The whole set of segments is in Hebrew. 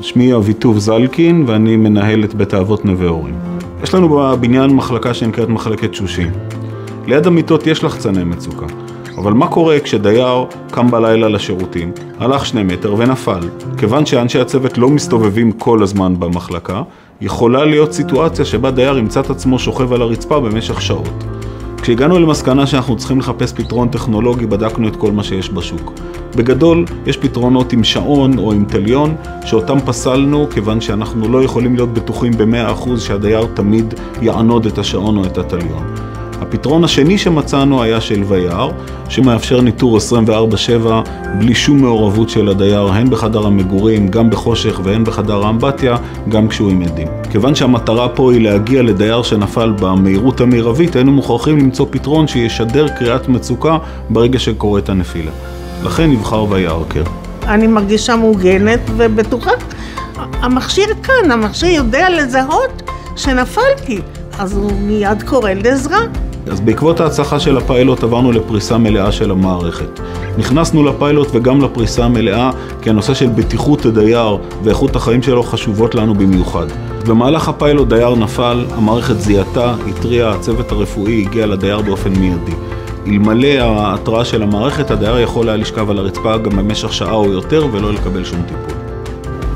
שמי אביטוב זלקין ואני מנהל את בית האבות נווה הורים. יש לנו בבניין מחלקה שנקראת מחלקת שושים. ליד המיטות יש לחצני מצוקה, אבל מה קורה כשדייר קם בלילה לשירותים, הלך שני מטר ונפל? כיוון שאנשי הצוות לא מסתובבים כל הזמן במחלקה, יכולה להיות סיטואציה שבה דייר ימצא את עצמו שוכב על הרצפה במשך שעות. כשהגענו למסקנה שאנחנו צריכים לחפש פתרון טכנולוגי, בדקנו את כל מה שיש בשוק. בגדול, יש פתרונות עם שעון או עם תליון, שאותם פסלנו כיוון שאנחנו לא יכולים להיות בטוחים ב-100% שהדייר תמיד יענוד את השעון או את התליון. הפתרון השני שמצאנו היה של ויער, שמאפשר ניטור 24/7 בלי שום מעורבות של הדייר, הן בחדר המגורים, גם בחושך והן בחדר האמבטיה, גם כשהוא עם עדים. כיוון שהמטרה פה היא להגיע לדייר שנפל במהירות המרבית, היינו מוכרחים למצוא פתרון שישדר קריאת מצוקה ברגע שקורית הנפילה. לכן נבחר ויער קר. אני מרגישה מוגנת ובטוחה. המכשיר כאן, המכשיר יודע לזהות שנפלתי, אז הוא מיד קורא לעזרה. אז בעקבות ההצלחה של הפיילוט עברנו לפריסה מלאה של המערכת. נכנסנו לפיילוט וגם לפריסה המלאה כי הנושא של בטיחות הדייר ואיכות החיים שלו חשובות לנו במיוחד. במהלך הפיילוט דייר נפל, המערכת זיהתה, התריעה, הצוות הרפואי הגיע לדייר באופן מיידי. אלמלא ההתראה של המערכת, הדייר יכול היה לשכב על הרצפה גם במשך שעה או יותר ולא לקבל שום טיפול.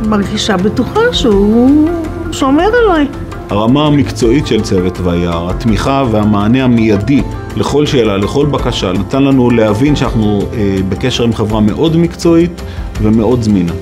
מרגישה בטוחה שהוא שומר עליי. הרמה המקצועית של צוות ויער, התמיכה והמענה המיידי לכל שאלה, לכל בקשה, נתן לנו להבין שאנחנו אה, בקשר עם חברה מאוד מקצועית ומאוד זמינה.